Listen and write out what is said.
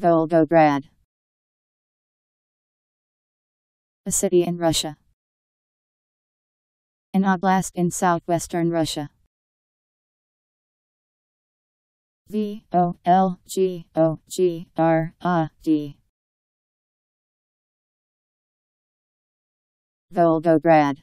Volgograd. A city in Russia. An oblast in southwestern Russia. V O L G O G R A D. Volgograd.